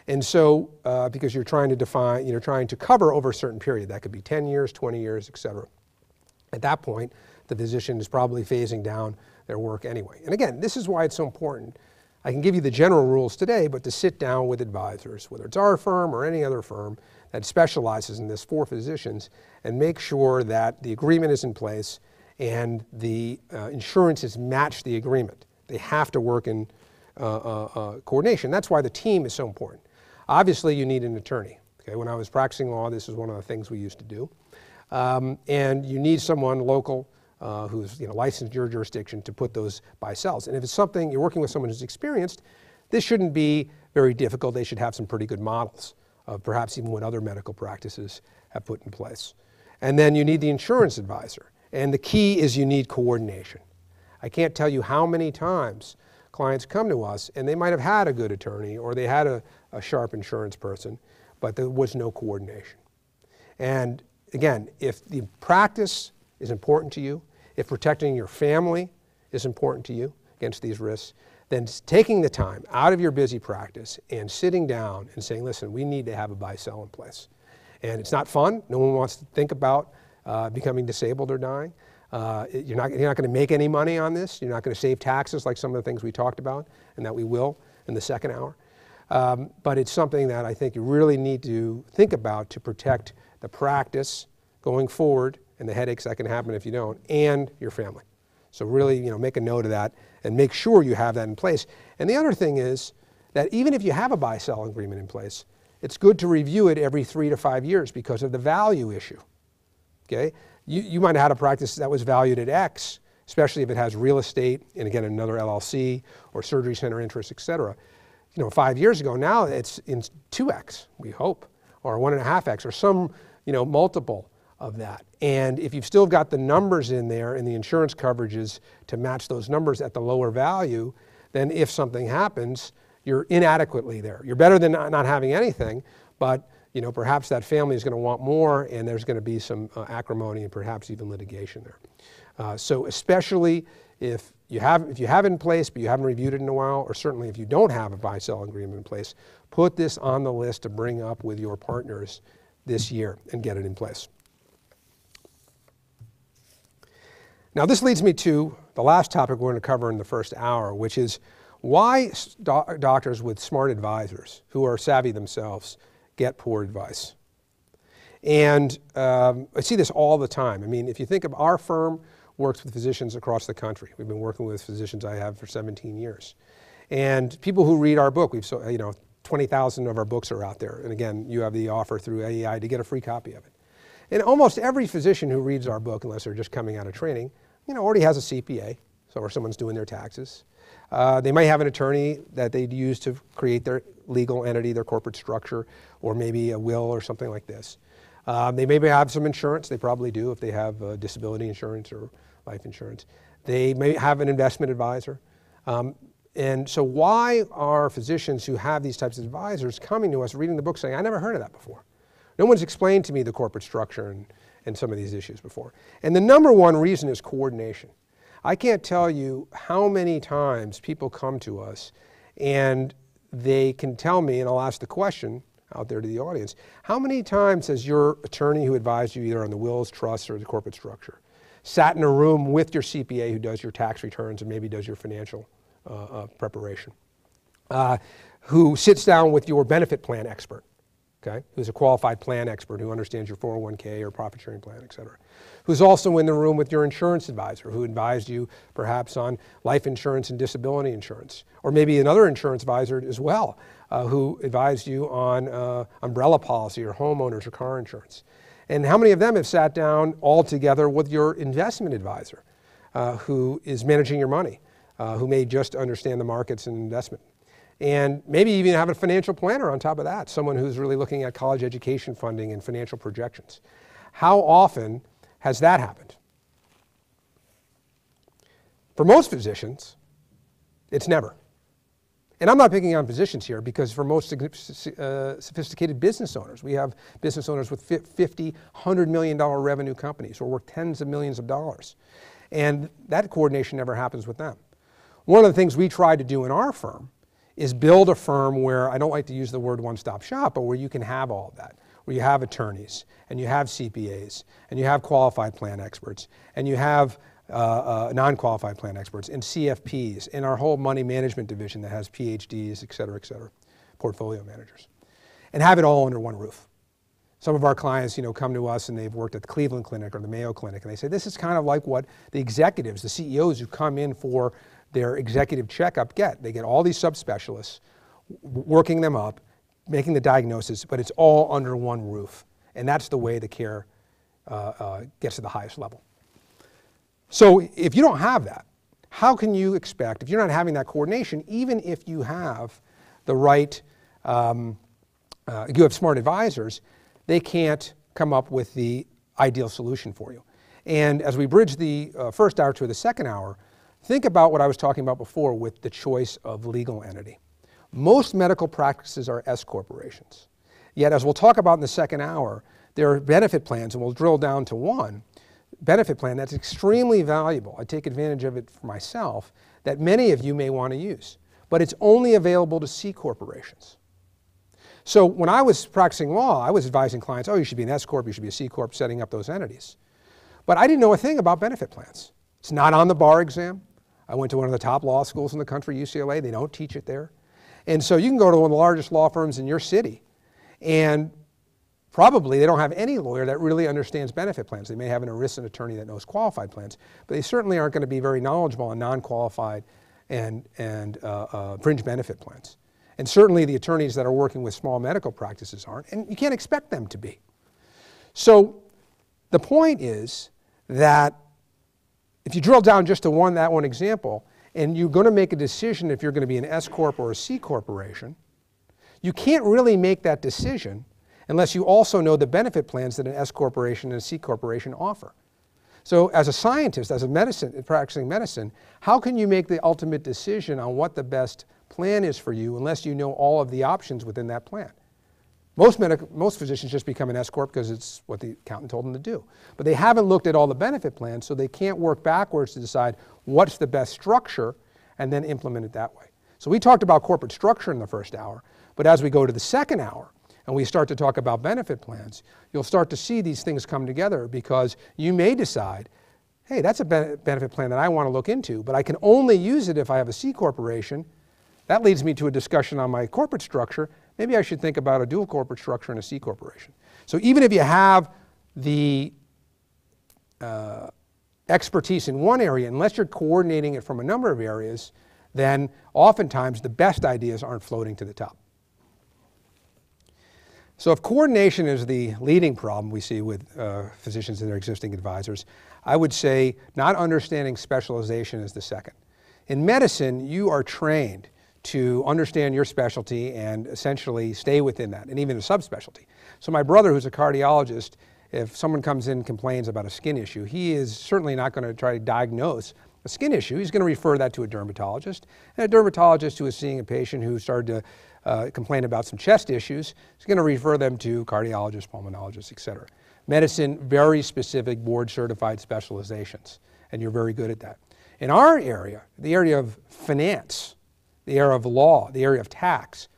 And so, uh, because you're trying to define, you're trying to cover over a certain period, that could be 10 years, 20 years, et cetera. At that point, the physician is probably phasing down their work anyway. And again, this is why it's so important. I can give you the general rules today, but to sit down with advisors, whether it's our firm or any other firm that specializes in this for physicians, and make sure that the agreement is in place and the uh, insurances match the agreement. They have to work in uh, uh, uh, coordination. That's why the team is so important. Obviously, you need an attorney. Okay, when I was practicing law, this is one of the things we used to do. Um, and you need someone local uh, who's you know, licensed your jurisdiction to put those buy-sells. And if it's something you're working with someone who's experienced, this shouldn't be very difficult. They should have some pretty good models of perhaps even what other medical practices have put in place. And then you need the insurance advisor. And the key is you need coordination. I can't tell you how many times clients come to us and they might have had a good attorney or they had a, a sharp insurance person, but there was no coordination. And again, if the practice is important to you, if protecting your family is important to you against these risks, then taking the time out of your busy practice and sitting down and saying, listen, we need to have a buy-sell in place. And it's not fun. No one wants to think about uh, becoming disabled or dying. Uh, you're not, you're not going to make any money on this. You're not going to save taxes like some of the things we talked about and that we will in the second hour. Um, but it's something that I think you really need to think about to protect the practice going forward and the headaches that can happen if you don't, and your family. So really, you know, make a note of that and make sure you have that in place. And the other thing is that even if you have a buy-sell agreement in place, it's good to review it every three to five years because of the value issue. Okay? You, you might have had a practice that was valued at X, especially if it has real estate and again another LLC or surgery center interest, et cetera. You know, five years ago, now it's in 2X, we hope, or one and a half X, or some you know, multiple of that. And if you've still got the numbers in there and the insurance coverages to match those numbers at the lower value, then if something happens, you're inadequately there. You're better than not having anything, but you know, perhaps that family is going to want more and there's going to be some uh, acrimony and perhaps even litigation there. Uh, so especially if you have if you have in place but you haven't reviewed it in a while, or certainly if you don't have a buy-sell agreement in place, put this on the list to bring up with your partners this year and get it in place. Now this leads me to the last topic we're going to cover in the first hour, which is why do doctors with smart advisors who are savvy themselves get poor advice. And um, I see this all the time. I mean, if you think of our firm, works with physicians across the country. We've been working with physicians I have for 17 years. And people who read our book, we've, so, you know, 20,000 of our books are out there. And again, you have the offer through AEI to get a free copy of it. And almost every physician who reads our book, unless they're just coming out of training, you know, already has a CPA, so or someone's doing their taxes. Uh, they might have an attorney that they'd use to create their legal entity, their corporate structure, or maybe a will or something like this. Um, they maybe have some insurance. They probably do if they have uh, disability insurance or life insurance. They may have an investment advisor. Um, and so why are physicians who have these types of advisors coming to us reading the book saying, I never heard of that before? No one's explained to me the corporate structure and, and some of these issues before. And the number one reason is coordination. I can't tell you how many times people come to us and they can tell me, and I'll ask the question, out there to the audience. How many times has your attorney who advised you either on the wills, trusts, or the corporate structure sat in a room with your CPA who does your tax returns and maybe does your financial preparation, uh, who sits down with your benefit plan expert, okay, who's a qualified plan expert who understands your 401k or profit sharing plan, et cetera, who's also in the room with your insurance advisor who advised you perhaps on life insurance and disability insurance, or maybe another insurance advisor as well uh, who advised you on uh, umbrella policy or homeowners or car insurance. And how many of them have sat down all together with your investment advisor uh, who is managing your money, uh, who may just understand the markets and investment? And maybe even have a financial planner on top of that, someone who's really looking at college education funding and financial projections. How often has that happened? For most physicians, it's never. And I'm not picking on physicians here because for most uh, sophisticated business owners, we have business owners with 50, 100 million dollar revenue companies or worth tens of millions of dollars. And that coordination never happens with them. One of the things we try to do in our firm is build a firm where I don't like to use the word one-stop shop, but where you can have all of that, where you have attorneys and you have CPAs and you have qualified plan experts and you have uh, uh, non-qualified plan experts, and CFPs, and our whole money management division that has PhDs, et cetera, et cetera, portfolio managers, and have it all under one roof. Some of our clients, you know, come to us and they've worked at the Cleveland Clinic or the Mayo Clinic, and they say this is kind of like what the executives, the CEOs who come in for their executive checkup get. They get all these subspecialists, working them up, making the diagnosis, but it's all under one roof, and that's the way the care uh, uh, gets to the highest level. So if you don't have that, how can you expect, if you're not having that coordination, even if you have the right, um, uh, you have smart advisors, they can't come up with the ideal solution for you. And as we bridge the uh, first hour to the second hour, think about what I was talking about before with the choice of legal entity. Most medical practices are S corporations. Yet, as we'll talk about in the second hour, there are benefit plans, and we'll drill down to one, benefit plan that's extremely valuable. I take advantage of it for myself that many of you may want to use, but it's only available to C corporations. So when I was practicing law, I was advising clients, oh, you should be an S Corp, you should be a C Corp, setting up those entities. But I didn't know a thing about benefit plans. It's not on the bar exam. I went to one of the top law schools in the country, UCLA. They don't teach it there. And so you can go to one of the largest law firms in your city and Probably they don't have any lawyer that really understands benefit plans. They may have an ERISA attorney that knows qualified plans, but they certainly aren't going to be very knowledgeable on non-qualified and, and uh, uh, fringe benefit plans. And certainly the attorneys that are working with small medical practices aren't, and you can't expect them to be. So the point is that if you drill down just to one, that one example, and you're going to make a decision if you're going to be an S Corp or a C corporation, you can't really make that decision unless you also know the benefit plans that an S corporation and a C corporation offer. So as a scientist, as a medicine, practicing medicine, how can you make the ultimate decision on what the best plan is for you unless you know all of the options within that plan? Most, most physicians just become an S corp because it's what the accountant told them to do. But they haven't looked at all the benefit plans, so they can't work backwards to decide what's the best structure and then implement it that way. So we talked about corporate structure in the first hour, but as we go to the second hour and we start to talk about benefit plans, you'll start to see these things come together because you may decide, hey, that's a benefit plan that I want to look into, but I can only use it if I have a C corporation. That leads me to a discussion on my corporate structure. Maybe I should think about a dual corporate structure and a C corporation. So even if you have the uh, expertise in one area, unless you're coordinating it from a number of areas, then oftentimes the best ideas aren't floating to the top. So if coordination is the leading problem we see with uh, physicians and their existing advisors, I would say not understanding specialization is the second. In medicine, you are trained to understand your specialty and essentially stay within that, and even a subspecialty. So my brother, who's a cardiologist, if someone comes in and complains about a skin issue, he is certainly not going to try to diagnose a skin issue. He's going to refer that to a dermatologist. And a dermatologist who is seeing a patient who started to uh, complain about some chest issues is going to refer them to cardiologists, pulmonologists, et cetera. Medicine, very specific board certified specializations, and you're very good at that. In our area, the area of finance, the area of law, the area of tax,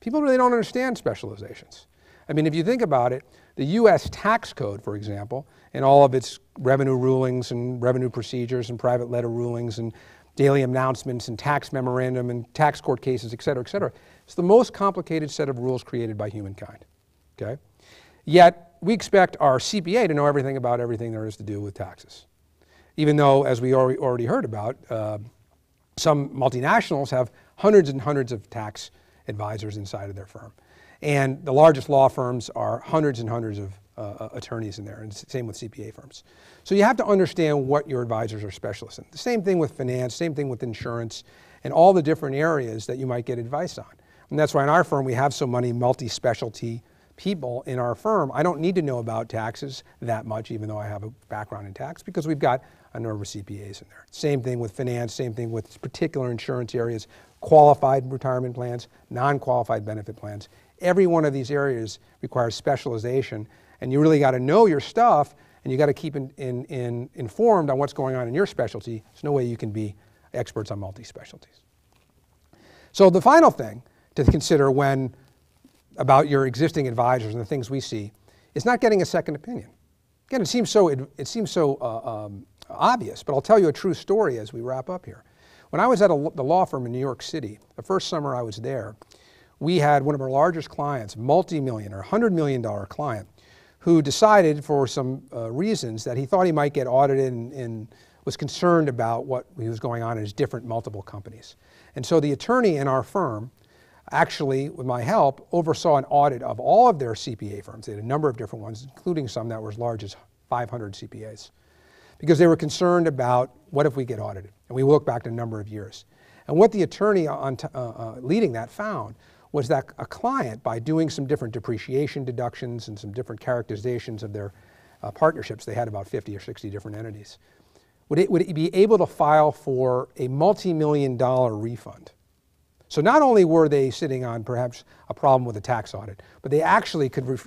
people really don't understand specializations. I mean, if you think about it, the US tax code, for example, and all of its revenue rulings and revenue procedures and private letter rulings and daily announcements and tax memorandum and tax court cases, et cetera, et cetera. It's the most complicated set of rules created by humankind. Okay? Yet we expect our CPA to know everything about everything there is to do with taxes. Even though, as we already heard about, uh, some multinationals have hundreds and hundreds of tax advisors inside of their firm. And the largest law firms are hundreds and hundreds of uh, uh attorneys in there, and same with CPA firms. So you have to understand what your advisors are specialists in. The same thing with finance, same thing with insurance, and all the different areas that you might get advice on. And that's why in our firm we have so many multi-specialty people in our firm. I don't need to know about taxes that much, even though I have a background in tax, because we've got a number of CPAs in there. Same thing with finance, same thing with particular insurance areas, qualified retirement plans, non-qualified benefit plans. Every one of these areas requires specialization, and you really got to know your stuff, and you got to keep in, in, in informed on what's going on in your specialty. There's no way you can be experts on multi-specialties. So the final thing to consider when about your existing advisors and the things we see is not getting a second opinion. Again, it seems so, it, it seems so uh, um, obvious, but I'll tell you a true story as we wrap up here. When I was at a, the law firm in New York City, the first summer I was there, we had one of our largest clients, multi-million or $100 million client, who decided for some uh, reasons that he thought he might get audited and, and, was concerned about what was going on in his different multiple companies. And so the attorney in our firm actually, with my help, oversaw an audit of all of their CPA firms. They had a number of different ones, including some that were as large as 500 CPAs, because they were concerned about what if we get audited. And we look back a number of years. And what the attorney on uh, uh, leading that found was that a client, by doing some different depreciation deductions and some different characterizations of their uh, partnerships, they had about 50 or 60 different entities, would it, would it be able to file for a multi-million dollar refund. So not only were they sitting on perhaps a problem with a tax audit, but they actually could,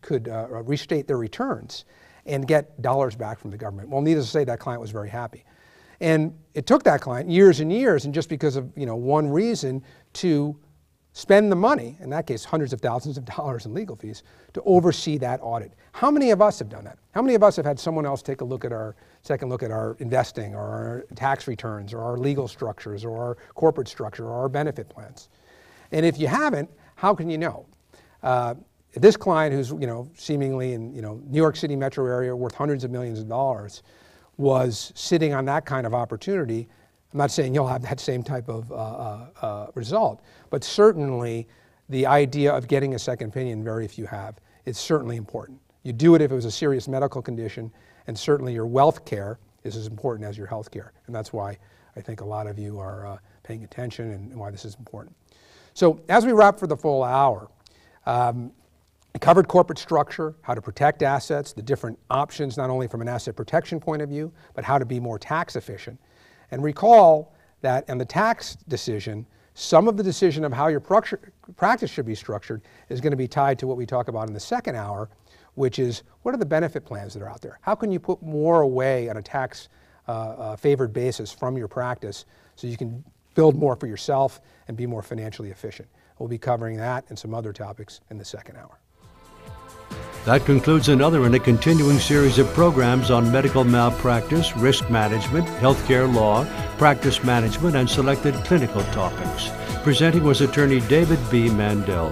could uh, restate their returns and get dollars back from the government. Well, needless to say, that client was very happy. And it took that client years and years, and just because of you know, one reason, to spend the money, in that case hundreds of thousands of dollars in legal fees, to oversee that audit. How many of us have done that? How many of us have had someone else take a look at our, second look at our investing or our tax returns or our legal structures or our corporate structure or our benefit plans? And if you haven't, how can you know? Uh, this client who's you know, seemingly in you know, New York City metro area worth hundreds of millions of dollars was sitting on that kind of opportunity I'm not saying you'll have that same type of uh, uh, uh, result, but certainly the idea of getting a second opinion, very few have. It's certainly important. You do it if it was a serious medical condition, and certainly your wealth care is as important as your health care. And that's why I think a lot of you are uh, paying attention and, and, why this is important. So as we wrap for the full hour, um, covered corporate structure, how to protect assets, the different options, not only from an asset protection point of view, but how to be more tax efficient. And recall that in the tax decision, some of the decision of how your practice should be structured is going to be tied to what we talk about in the second hour, which is what are the benefit plans that are out there? How can you put more away on a tax uh, uh, favored basis from your practice so you can build more for yourself and be more financially efficient? We'll be covering that and some other topics in the second hour. That concludes another in a continuing series of programs on medical malpractice, risk management, healthcare law, practice management, and selected clinical topics. Presenting was attorney David B. Mandell.